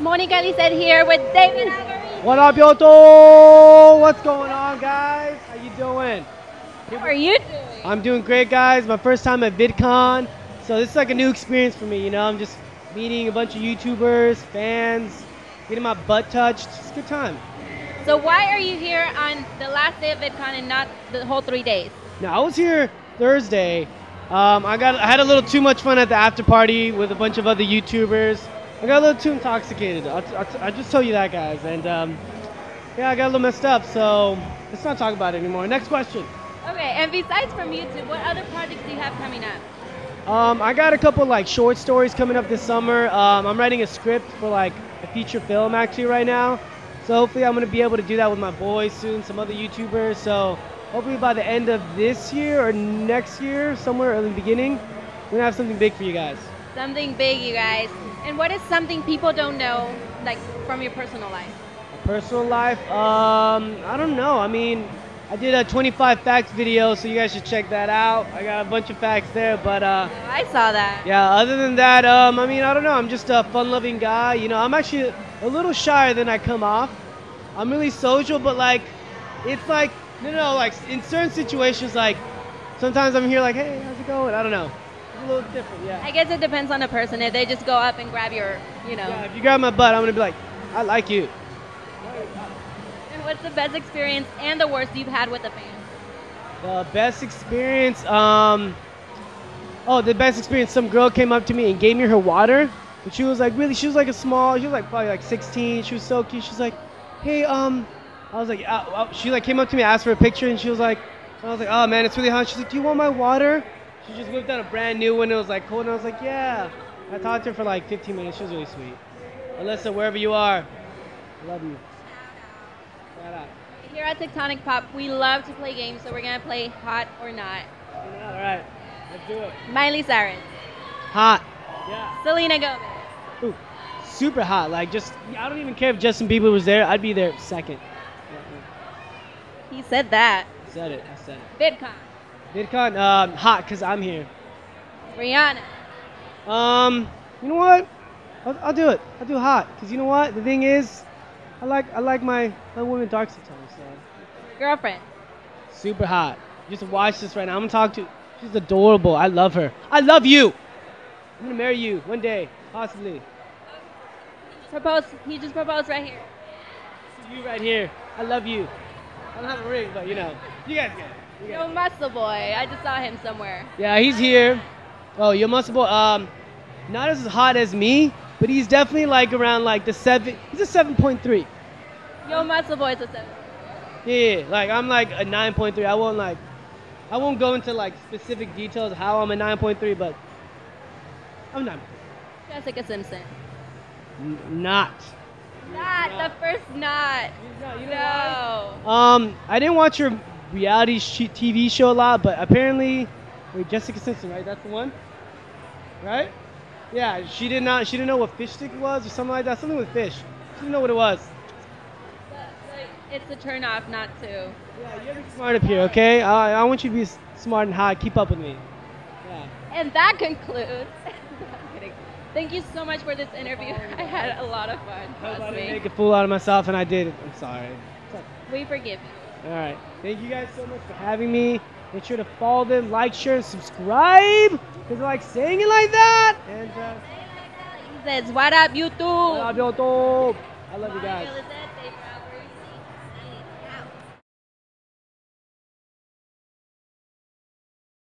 Monica Lizeth here with David Alvarez. What up, Yoto? What's going on, guys? How you doing? How are you doing? I'm doing great, guys. My first time at VidCon, so this is like a new experience for me. You know, I'm just meeting a bunch of YouTubers, fans, getting my butt touched. It's a good time. So why are you here on the last day of VidCon and not the whole three days? Now, I was here Thursday. Um, I got I had a little too much fun at the after party with a bunch of other YouTubers. I got a little too intoxicated. I'll, I'll, I'll just tell you that, guys. And um, yeah, I got a little messed up. So let's not talk about it anymore. Next question. Okay, and besides from YouTube, what other projects do you have coming up? Um, I got a couple like short stories coming up this summer. Um, I'm writing a script for like a feature film actually right now. So hopefully I'm gonna be able to do that with my boys soon, some other YouTubers. So hopefully by the end of this year or next year, somewhere in the beginning, we're gonna have something big for you guys. Something big, you guys. And what is something people don't know, like from your personal life? Personal life, um, I don't know. I mean, I did a 25 facts video, so you guys should check that out. I got a bunch of facts there, but uh, I saw that. yeah. Other than that, um, I mean, I don't know. I'm just a fun-loving guy. You know, I'm actually a little shyer than I come off. I'm really social, but like, it's like, no, no, like in certain situations, like sometimes I'm here, like, hey, how's it going? I don't know. A little different, yeah. I guess it depends on the person. If they just go up and grab your, you know. yeah if you grab my butt, I'm gonna be like, I like you. And what's the best experience and the worst you've had with a fan? The best experience, um, oh, the best experience. Some girl came up to me and gave me her water, and she was like, really, she was like a small, she was like probably like 16. She was so cute. She's like, hey, um, I was like, uh, uh, she like came up to me, asked for a picture, and she was like, I was like, oh man, it's really hot. She's like, do you want my water? She just whipped out a brand new one. It was like cold, and I was like, yeah. I talked to her for like 15 minutes. She was really sweet. Alyssa, wherever you are, I love you. Shout out. Here at Techtonic Pop, we love to play games, so we're gonna play Hot or Not. All right, let's do it. Miley Cyrus, Hot. Yeah. Selena Gomez, Ooh, super hot. Like just, I don't even care if Justin Bieber was there. I'd be there second. he said that. I said it. I said it. VidCon, VidCon, um, hot because I'm here. Rihanna, Um, you know what? I'll, I'll do it. I'll do hot because you know what? The thing is, I like I like my my women dark sometimes. So girlfriend, super hot. Just watch this right now. I'm gonna talk to. She's adorable. I love her. I love you. I'm gonna marry you one day, possibly. propose. He just proposed right here. You right here. I love you. I don't have a ring, but you know, you guys get it. You get it. Yo, Muscle Boy. I just saw him somewhere. Yeah, he's here. Oh, Yo Muscle Boy, um, not as hot as me, but he's definitely like around like the seven. He's a seven point three. Yo, Muscle Boy is a seven. Yeah, yeah, like I'm like a nine point three. I won't like, I won't go into like specific details how I'm a nine point three, but I'm not. Jessica Simpson. N- not. Not the first not. You No. Um, I didn't watch your reality TV show a lot, but apparently, wait, Jessica Simpson, right? That's the one, right? Yeah, she did not. She didn't know what fish stick was or something like that. Something with fish. She didn't know what it was. But, like, It's a turn off not to. Yeah, you're smart up here, okay? I, I want you to be smart and hot. Keep up with me. Yeah. And that concludes. Thank you so much for this interview. Oh, I had a lot of fun. I hope I Trust make a fool out of myself, and I did. I'm sorry. We forgive you. All right. Thank you guys so much for having me. Make sure to follow them, like, share, and subscribe. Because I like saying it like that. And uh, He says, What up, YouTube? I love you all. I love you guys.